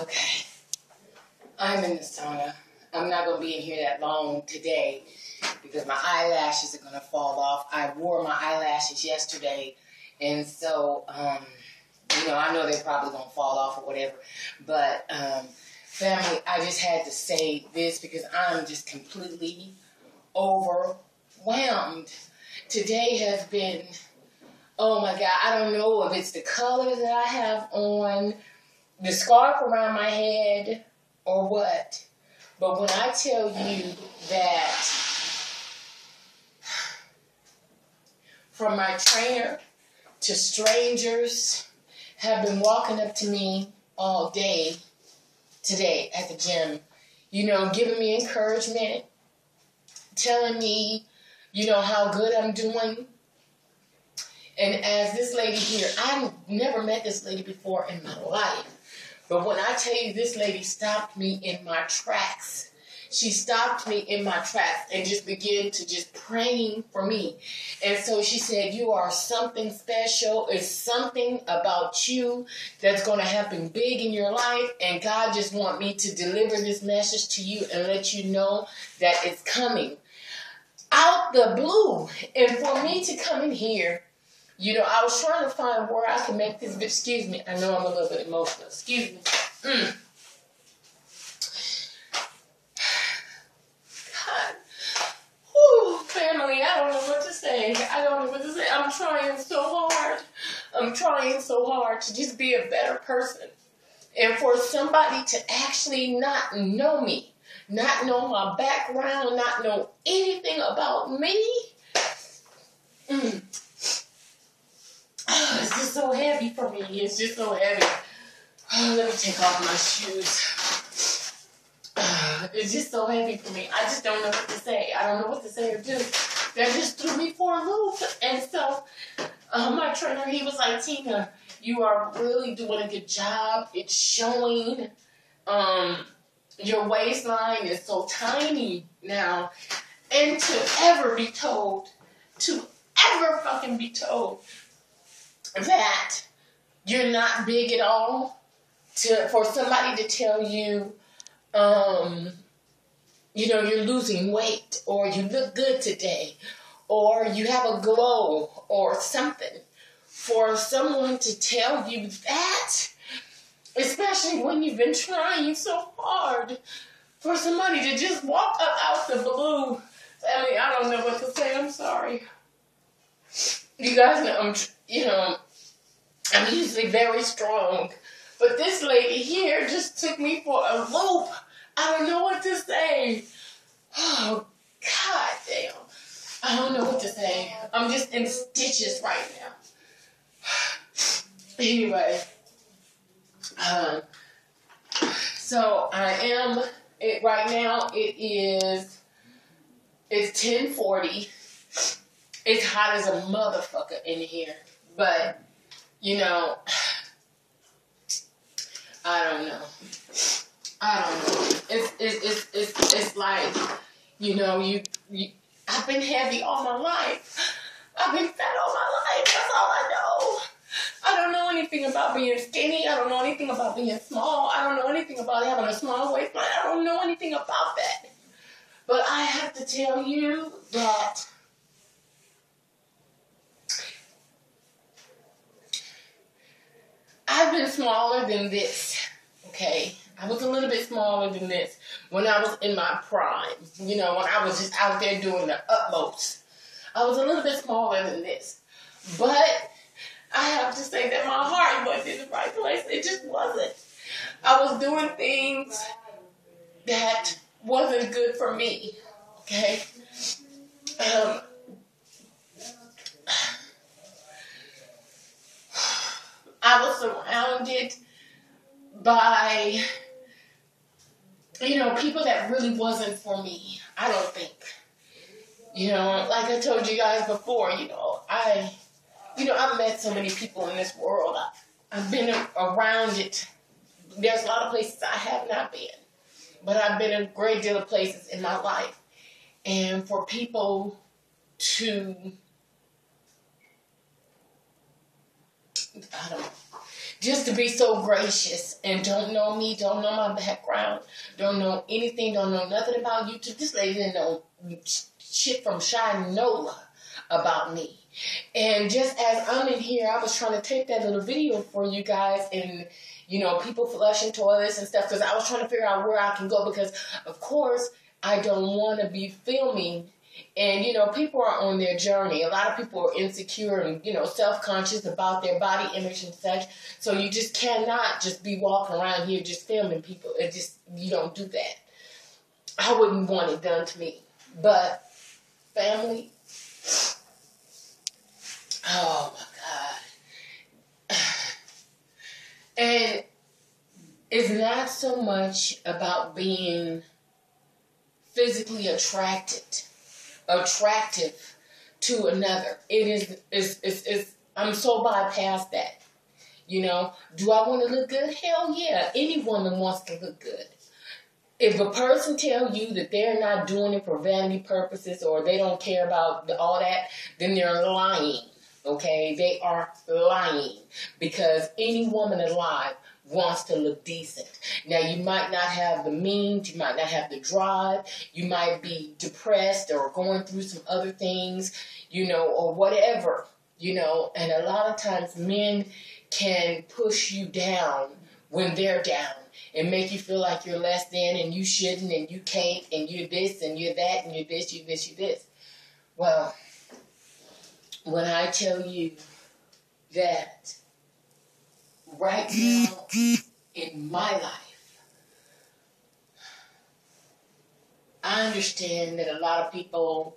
Okay. I'm in the sauna. I'm not going to be in here that long today because my eyelashes are going to fall off. I wore my eyelashes yesterday, and so, um, you know, I know they're probably going to fall off or whatever. But, um, family, I just had to say this because I'm just completely overwhelmed. Today has been, oh my God, I don't know if it's the color that I have on the scarf around my head or what. But when I tell you that from my trainer to strangers have been walking up to me all day today at the gym, you know, giving me encouragement, telling me, you know, how good I'm doing. And as this lady here, I've never met this lady before in my life. But when I tell you this lady stopped me in my tracks, she stopped me in my tracks and just began to just praying for me. And so she said, You are something special. It's something about you that's going to happen big in your life. And God just want me to deliver this message to you and let you know that it's coming out the blue. And for me to come in here you know, I was trying to find where I can make this. Excuse me. I know I'm a little bit emotional. Excuse me. Mm. God. Family, I don't know what to say. I don't know what to say. I'm trying so hard. I'm trying so hard to just be a better person. And for somebody to actually not know me, not know my background, not know anything about me. Mm Oh, it's just so heavy for me. It's just so heavy. Oh, let me take off my shoes. It's just so heavy for me. I just don't know what to say. I don't know what to say or do. That just threw me for a loop. And so, uh, my trainer, he was like, Tina, you are really doing a good job. It's showing. Um, your waistline is so tiny now. And to ever be told, to ever fucking be told that you're not big at all to for somebody to tell you um you know you're losing weight or you look good today or you have a glow or something. For someone to tell you that especially when you've been trying so hard for somebody to just walk up out the blue. I mean I don't know what to say. I'm sorry you guys know I'm you know, I'm usually very strong. But this lady here just took me for a loop. I don't know what to say. Oh, god damn. I don't know what to say. I'm just in stitches right now. anyway. Um, so I am it right now it is it's 1040. It's hot as a motherfucker in here. But, you know, I don't know. I don't know. It's it's it's it's, it's like, you know, you, you I've been heavy all my life. I've been fat all my life. That's all I know. I don't know anything about being skinny. I don't know anything about being small. I don't know anything about having a small waistline. I don't know anything about that. But I have to tell you that I've been smaller than this, okay? I was a little bit smaller than this when I was in my prime. You know, when I was just out there doing the utmost. I was a little bit smaller than this. But I have to say that my heart wasn't in the right place. It just wasn't. I was doing things that wasn't good for me. Okay? Um, I was surrounded by, you know, people that really wasn't for me. I don't think. You know, like I told you guys before, you know, I, you know, I've met so many people in this world. I, I've been around it. There's a lot of places I have not been, but I've been a great deal of places in my life. And for people to I don't just to be so gracious and don't know me, don't know my background, don't know anything, don't know nothing about YouTube. This lady didn't know shit from Shinola about me. And just as I'm in here, I was trying to take that little video for you guys and you know, people flushing toilets and stuff because I was trying to figure out where I can go because, of course, I don't want to be filming. And, you know, people are on their journey. A lot of people are insecure and, you know, self conscious about their body image and such. So you just cannot just be walking around here just filming people. It just, you don't do that. I wouldn't want it done to me. But, family, oh my God. And it's not so much about being physically attracted, attractive to another. It is, is, is, is I'm so bypassed that. You know, do I want to look good? Hell yeah. Any woman wants to look good. If a person tell you that they're not doing it for vanity purposes or they don't care about all that, then they're lying. Okay, they are lying because any woman alive wants to look decent. Now, you might not have the means, you might not have the drive, you might be depressed or going through some other things, you know, or whatever, you know, and a lot of times men can push you down when they're down and make you feel like you're less than and you shouldn't and you can't and you're this and you're that and you're this, you this, you this. Well, when I tell you that right now in my life, I understand that a lot of people,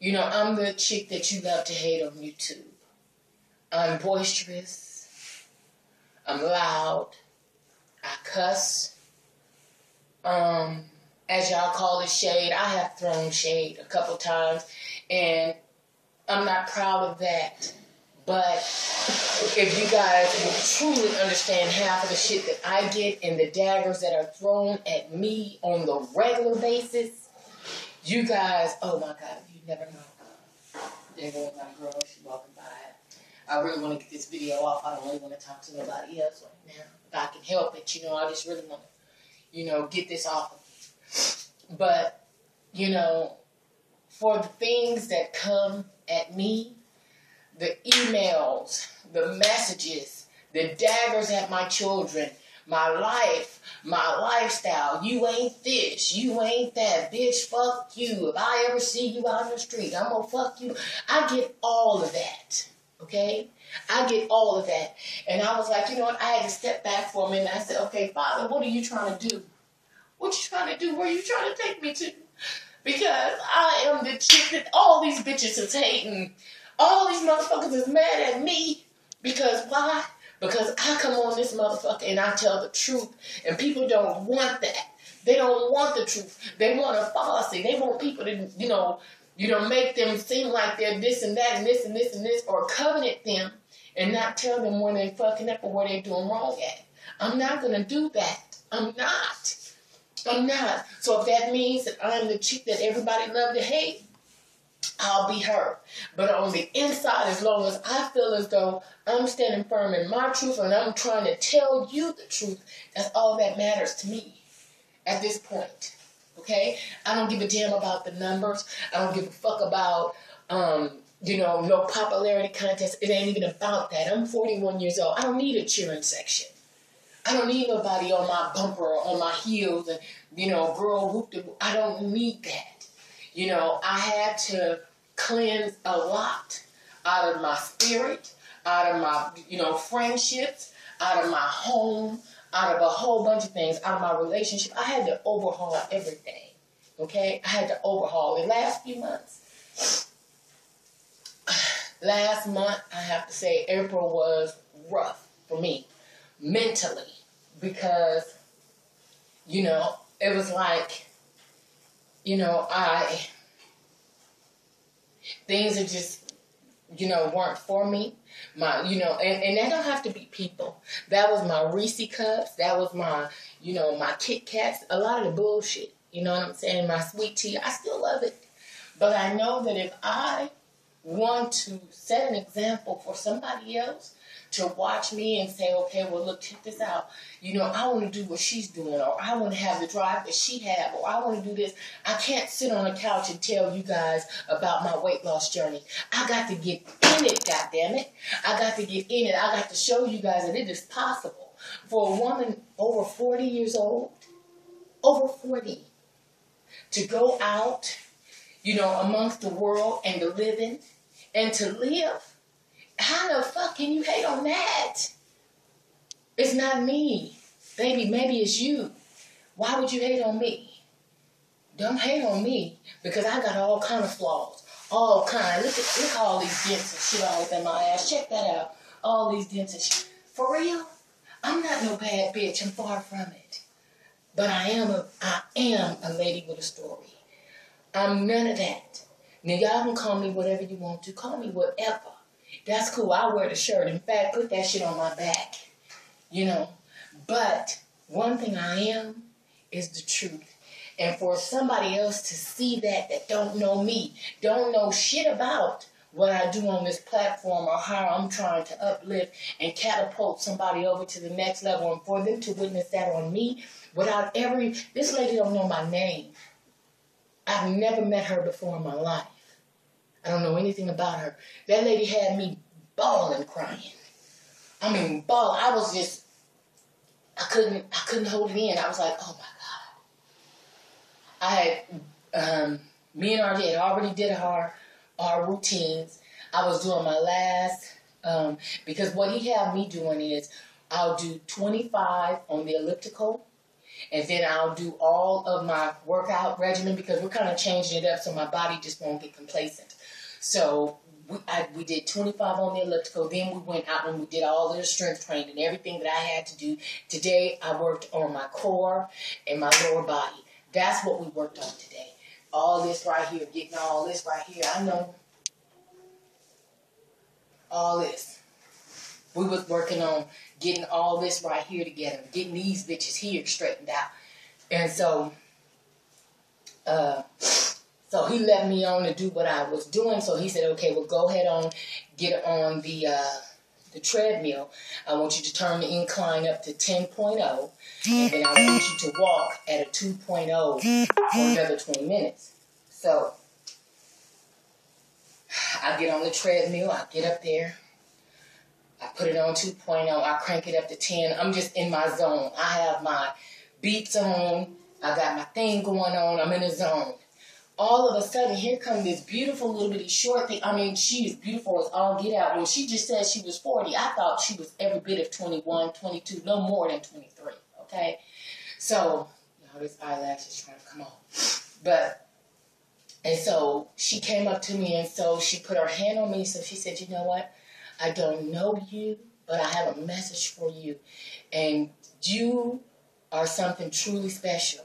you know, I'm the chick that you love to hate on YouTube. I'm boisterous. I'm loud. I cuss. Um, as y'all call it shade, I have thrown shade a couple times, and I'm not proud of that. But if you guys will truly understand half of the shit that I get and the daggers that are thrown at me on the regular basis, you guys, oh my God, you never know. There goes my girl, she's walking by. I really want to get this video off. I don't really want to talk to nobody else right now. If I can help it, you know, I just really want to, you know, get this off. of me. But, you know, for the things that come at me, the emails, the messages, the daggers at my children, my life, my lifestyle. You ain't this, you ain't that, bitch, fuck you. If I ever see you out in the street, I'm gonna fuck you. I get all of that, okay? I get all of that. And I was like, you know what? I had to step back for a minute. I said, okay, Father, what are you trying to do? What you trying to do? Where you trying to take me to? Because I am the chick that all these bitches is hating. All these motherfuckers is mad at me. Because why? Because I come on this motherfucker and I tell the truth. And people don't want that. They don't want the truth. They want a fallacy. They want people to, you know, you know, make them seem like they're this and that and this and this and this, or covenant them and not tell them when they're fucking up or where they're doing wrong at. I'm not gonna do that. I'm not. I'm not. So if that means that I'm the chick that everybody love to hate, I'll be her. But on the inside, as long as I feel as though I'm standing firm in my truth and I'm trying to tell you the truth, that's all that matters to me at this point. Okay? I don't give a damn about the numbers. I don't give a fuck about um, you know, no popularity contest. It ain't even about that. I'm 41 years old. I don't need a cheering section. I don't need nobody on my bumper or on my heels and, you know, girl whoop I don't need that. You know, I had to cleanse a lot out of my spirit, out of my, you know, friendships, out of my home, out of a whole bunch of things, out of my relationship. I had to overhaul everything. Okay? I had to overhaul the last few months. Last month, I have to say, April was rough for me mentally because, you know, it was like, you know, I, things are just, you know, weren't for me. My, you know, and, and that don't have to be people. That was my Reese cups. That was my, you know, my Kit Kats. A lot of the bullshit. You know what I'm saying? My sweet tea. I still love it. But I know that if I want to set an example for somebody else, to watch me and say, okay, well, look, check this out. You know, I want to do what she's doing, or I want to have the drive that she had, or I want to do this. I can't sit on a couch and tell you guys about my weight loss journey. I got to get in it, goddamn it. I got to get in it. I got to show you guys that it is possible for a woman over 40 years old, over 40, to go out, you know, amongst the world and the living and to live how the fuck can you hate on that? It's not me. Baby, maybe it's you. Why would you hate on me? Don't hate on me because I got all kind of flaws. All kind. Look at look at all these dents and shit all up in my ass. Check that out. All these dents and shit. For real? I'm not no bad bitch. I'm far from it. But I am a I am a lady with a story. I'm none of that. Now y'all can call me whatever you want to. Call me whatever. That's cool. I wear the shirt. In fact, put that shit on my back. You know. But one thing I am is the truth. And for somebody else to see that that don't know me, don't know shit about what I do on this platform or how I'm trying to uplift and catapult somebody over to the next level and for them to witness that on me without every this lady don't know my name. I've never met her before in my life. I don't know anything about her. That lady had me bawling, crying. I mean, bawl. I was just, I couldn't, I couldn't hold it in. I was like, oh my god. I had, um, me and RJ had already did our, our routines. I was doing my last, um, because what he had me doing is, I'll do 25 on the elliptical, and then I'll do all of my workout regimen because we're kind of changing it up so my body just won't get complacent. So we, I, we did 25 on the elliptical. Then we went out and we did all of the strength training and everything that I had to do. Today I worked on my core and my lower body. That's what we worked on today. All this right here, getting all this right here. I know all this. We was working on getting all this right here together, getting these bitches here straightened out. And so, uh, so he let me on to do what I was doing. So he said, okay, well, go ahead on, get on the uh, the treadmill. I want you to turn the incline up to 10.0, and then I want you to walk at a 2.0 for another 20 minutes. So I get on the treadmill, I get up there, I put it on 2.0, I crank it up to 10. I'm just in my zone. I have my beats on, I got my thing going on, I'm in a zone all of a sudden, here comes this beautiful little bitty short thing. I mean, she is beautiful as all get out. When she just said she was 40, I thought she was every bit of 21, 22, no more than 23. Okay? So, this eyelash is trying to come off. But, and so she came up to me and so she put her hand on me. So she said, You know what? I don't know you, but I have a message for you. And you are something truly special.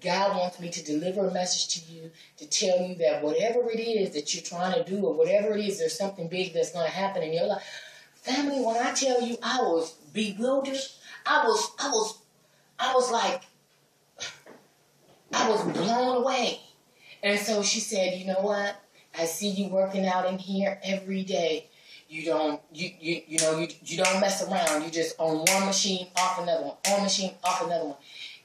God wants me to deliver a message to you to tell you that whatever it is that you're trying to do or whatever it is, there's something big that's going to happen in your life. Family, when I tell you I was bewildered, I was, I was, I was like, I was blown away. And so she said, you know what? I see you working out in here every day. You don't, you, you, you know, you, you don't mess around. You just on one machine, off another one, on machine, off another one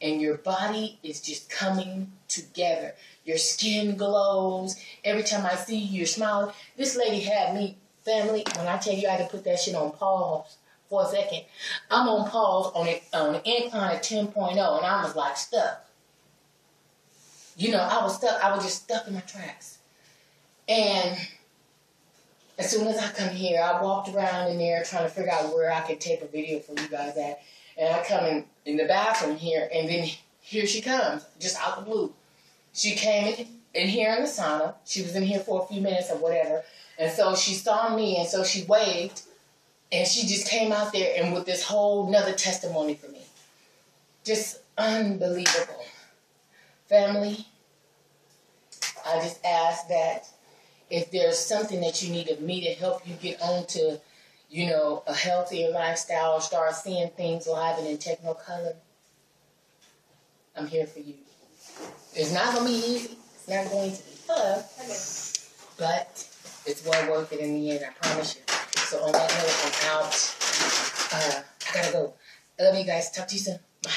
and your body is just coming together. Your skin glows. Every time I see you, you're smiling. This lady had me, family, when I tell you I had to put that shit on pause for a second, I'm on pause on it on an incline of 10.0, and I was like stuck. You know, I was stuck. I was just stuck in my tracks. And as soon as I come here, I walked around in there trying to figure out where I could tape a video for you guys at. And I come in, in the bathroom here, and then here she comes, just out the blue. She came in, in here in the sauna. She was in here for a few minutes or whatever. And so she saw me, and so she waved, and she just came out there and with this whole nother testimony for me. Just unbelievable. Family, I just ask that if there's something that you need of me to help you get on to you know, a healthier lifestyle, start seeing things live and in technicolor, I'm here for you. It's not going to be easy. It's not going to be fun. But it's well worth it in the end, I promise you. So on that note, I'm out. Uh, I gotta go. I love you guys. Talk to you soon. Bye.